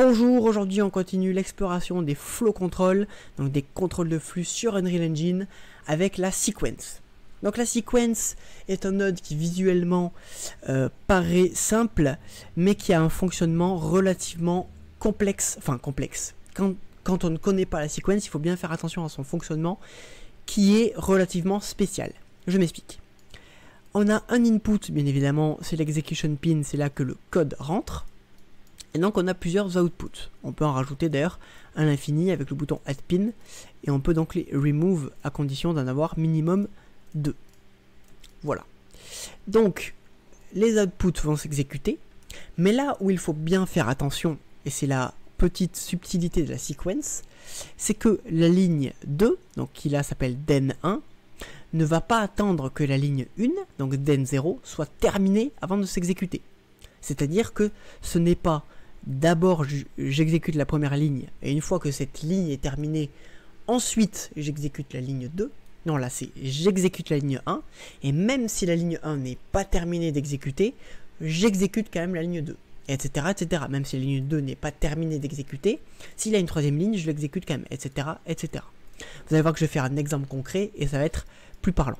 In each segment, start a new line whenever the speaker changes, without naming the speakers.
Bonjour, aujourd'hui on continue l'exploration des flow control, donc des contrôles de flux sur Unreal Engine avec la sequence. Donc la sequence est un node qui visuellement euh, paraît simple, mais qui a un fonctionnement relativement complexe, enfin complexe. Quand, quand on ne connaît pas la sequence, il faut bien faire attention à son fonctionnement, qui est relativement spécial. Je m'explique. On a un input, bien évidemment, c'est l'execution pin, c'est là que le code rentre. Et donc on a plusieurs outputs. On peut en rajouter d'ailleurs à l'infini avec le bouton add pin. Et on peut donc les remove à condition d'en avoir minimum 2. Voilà. Donc les outputs vont s'exécuter. Mais là où il faut bien faire attention, et c'est la petite subtilité de la sequence, c'est que la ligne 2, donc qui là s'appelle den1, ne va pas attendre que la ligne 1, donc den0, soit terminée avant de s'exécuter. C'est-à-dire que ce n'est pas d'abord j'exécute la première ligne, et une fois que cette ligne est terminée, ensuite j'exécute la ligne 2. Non, là c'est j'exécute la ligne 1, et même si la ligne 1 n'est pas terminée d'exécuter, j'exécute quand même la ligne 2, etc., etc. Même si la ligne 2 n'est pas terminée d'exécuter, s'il a une troisième ligne, je l'exécute quand même, etc., etc. Vous allez voir que je vais faire un exemple concret, et ça va être plus parlant.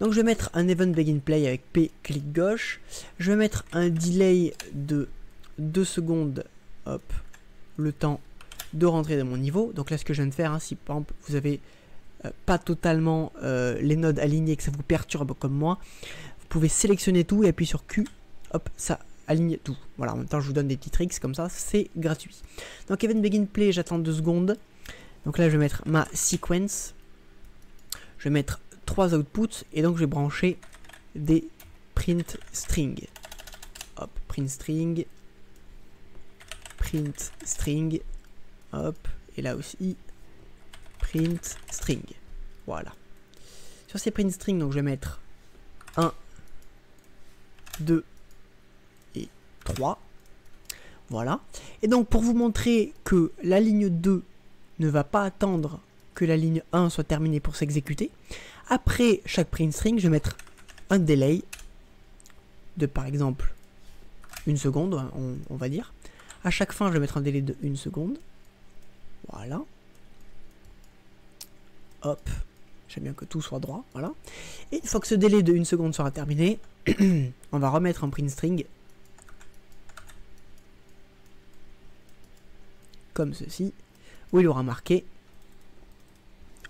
Donc je vais mettre un event begin play avec P clic gauche. Je vais mettre un delay de 2 secondes, hop, le temps de rentrer dans mon niveau. Donc là, ce que je viens de faire, hein, si par exemple vous avez euh, pas totalement euh, les nodes alignées, que ça vous perturbe comme moi, vous pouvez sélectionner tout et appuyer sur Q, hop, ça aligne tout. Voilà, en même temps, je vous donne des petits tricks comme ça, c'est gratuit. Donc event begin play, j'attends 2 secondes. Donc là, je vais mettre ma sequence. Je vais mettre trois outputs et donc je vais brancher des print string. Hop, print string, print string, hop, et là aussi print string. Voilà. Sur ces print string, donc je vais mettre 1, 2 et 3. Voilà. Et donc pour vous montrer que la ligne 2 ne va pas attendre que la ligne 1 soit terminée pour s'exécuter, après chaque print string, je vais mettre un delay de par exemple une seconde, on, va dire. À chaque fin, je vais mettre un délai de une seconde. Voilà. Hop. J'aime bien que tout soit droit. Voilà. Et une fois que ce délai de une seconde sera terminé, on va remettre un print string. Comme ceci. Où il aura marqué.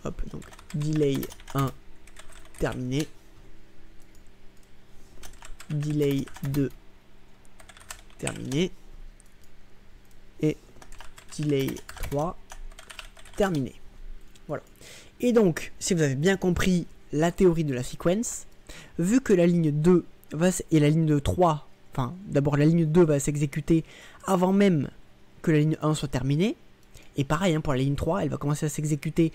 Hop, donc delay 1 terminé. Delay 2 terminé. Delay 3 terminé. Voilà. Et donc, si vous avez bien compris la théorie de la sequence, vu que la ligne 2 va, et la ligne 3, enfin d'abord la ligne 2 va s'exécuter avant même que la ligne 1 soit terminée, et pareil hein, pour la ligne 3, elle va commencer à s'exécuter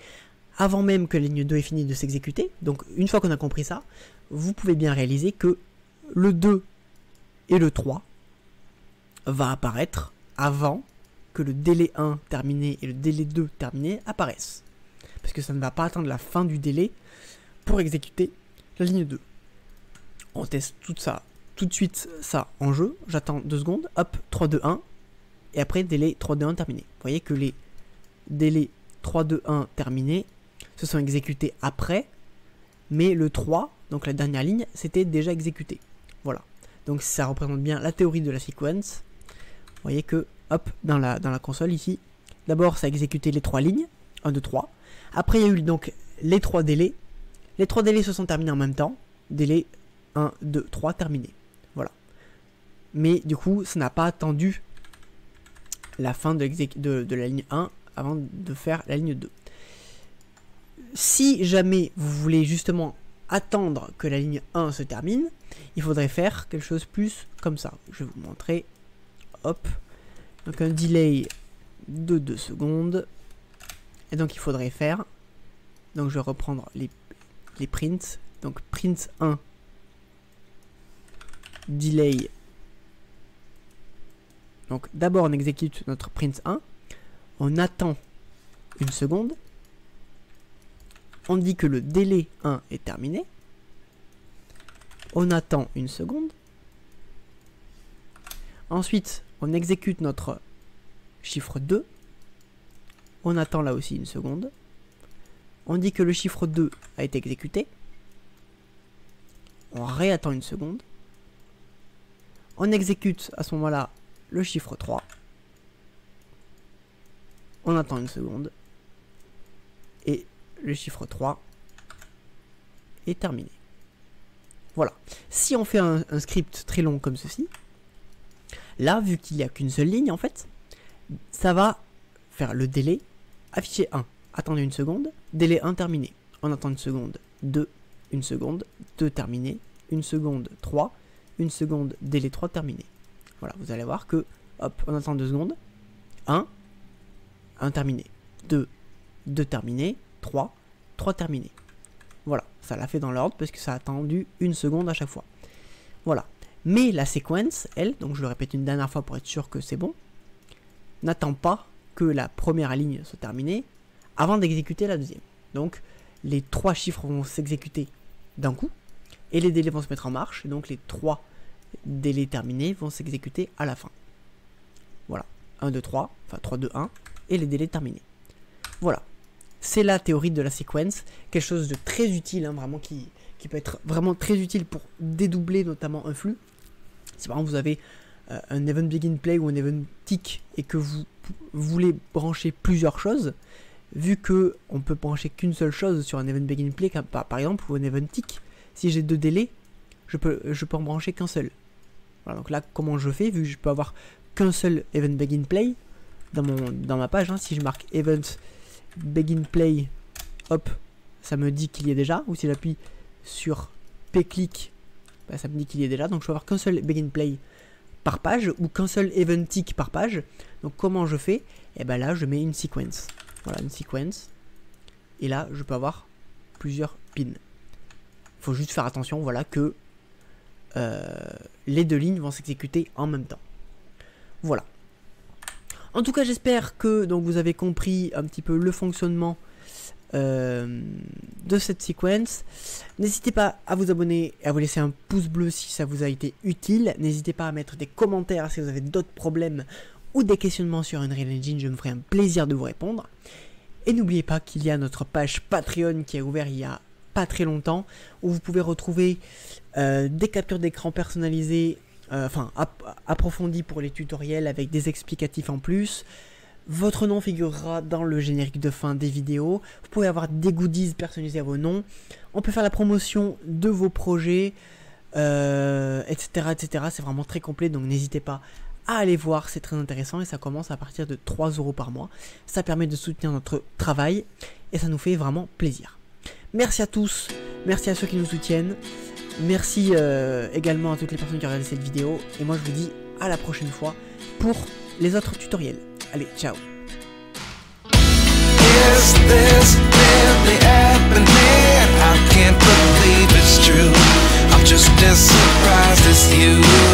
avant même que la ligne 2 ait fini de s'exécuter. Donc une fois qu'on a compris ça, vous pouvez bien réaliser que le 2 et le 3 va apparaître avant que le délai 1 terminé et le délai 2 terminé apparaissent. Parce que ça ne va pas attendre la fin du délai pour exécuter la ligne 2. On teste tout ça, tout de suite ça en jeu. J'attends 2 secondes, hop, 3, 2, 1. Et après, délai 3, 2, 1 terminé. Vous voyez que les délais 3, 2, 1 terminés se sont exécutés après, mais le 3, donc la dernière ligne, c'était déjà exécuté. Voilà. Donc ça représente bien la théorie de la sequence. Vous voyez que, hop, dans la, dans la console ici, d'abord ça a exécuté les trois lignes, 1, 2, 3. Après il y a eu donc les trois délais. Les trois délais se sont terminés en même temps. Délai 1, 2, 3 terminé. Voilà. Mais du coup, ça n'a pas attendu la fin de, de, de la ligne 1 avant de faire la ligne 2 si jamais vous voulez justement attendre que la ligne 1 se termine, il faudrait faire quelque chose plus comme ça. Je vais vous montrer. Hop. Donc un delay de 2 secondes. Et donc il faudrait faire. Donc je vais reprendre les, les prints. Donc print 1. Delay. Donc d'abord on exécute notre print 1. On attend une seconde on dit que le délai 1 est terminé. On attend une seconde. Ensuite, on exécute notre chiffre 2. On attend là aussi une seconde. On dit que le chiffre 2 a été exécuté. On réattend une seconde. On exécute à ce moment-là le chiffre 3. On attend une seconde. Et le chiffre 3 est terminé. Voilà. Si on fait un, script très long comme ceci, là, vu qu'il n'y a qu'une seule ligne, en fait, ça va faire le délai, afficher 1, attendez une seconde, délai 1 terminé. On attend une seconde, 2, une seconde, 2 terminé, une seconde, 3, une seconde, délai 3 terminé. Voilà, vous allez voir que, hop, on attend 2 secondes, 1, 1 terminé, 2, 2 terminé, 3, 3 terminé. Voilà, ça l'a fait dans l'ordre parce que ça a attendu une seconde à chaque fois. Voilà. Mais la séquence, elle, donc je le répète une dernière fois pour être sûr que c'est bon, n'attend pas que la première ligne soit terminée avant d'exécuter la deuxième. Donc les trois chiffres vont s'exécuter d'un coup et les délais vont se mettre en marche. donc les trois délais terminés vont s'exécuter à la fin. Voilà. 1, 2, 3, enfin 3, 2, 1 et les délais terminés. Voilà. C'est la théorie de la séquence, quelque chose de très utile, hein, vraiment qui, qui peut être vraiment très utile pour dédoubler notamment un flux. Si par exemple vous avez euh, un event begin play ou un event tick et que vous voulez brancher plusieurs choses, vu que on peut brancher qu'une seule chose sur un event begin play, par, exemple, ou un event tick, si j'ai deux délais, je peux, je peux en brancher qu'un seul. Voilà, donc là, comment je fais, vu que je peux avoir qu'un seul event begin play dans, mon, dans ma page, hein, si je marque event begin play, hop, ça me dit qu'il y est déjà, ou si j'appuie sur p-click, bah, ça me dit qu'il est déjà, donc je peux avoir qu'un seul begin play par page, ou qu'un seul event tick par page. Donc comment je fais? Et eh ben là, je mets une sequence. Voilà, une sequence. Et là, je peux avoir plusieurs pins. Il faut juste faire attention, voilà, que euh, les deux lignes vont s'exécuter en même temps. Voilà. En tout cas, j'espère que donc, vous avez compris un petit peu le fonctionnement euh, de cette séquence. N'hésitez pas à vous abonner et à vous laisser un pouce bleu si ça vous a été utile. N'hésitez pas à mettre des commentaires si vous avez d'autres problèmes ou des questionnements sur Unreal Engine. Je me ferai un plaisir de vous répondre. Et n'oubliez pas qu'il y a notre page Patreon qui est ouverte il y a pas très longtemps où vous pouvez retrouver euh, des captures d'écran personnalisées euh, enfin approfondi pour les tutoriels avec des explicatifs en plus. Votre nom figurera dans le générique de fin des vidéos. Vous pouvez avoir des goodies personnalisés à vos noms. On peut faire la promotion de vos projets, etc. Euh, etc. C'est vraiment très complet, donc n'hésitez pas à aller voir, c'est très intéressant et ça commence à partir de 3 euros par mois. Ça permet de soutenir notre travail et ça nous fait vraiment plaisir. Merci à tous, merci à ceux qui nous soutiennent. Merci euh, également à toutes les personnes qui ont regardé cette vidéo. Et moi, je vous dis à la prochaine fois pour les autres tutoriels. Ali, ciao. Is
this really happening? I can't believe it's true. I'm just as surprised as you.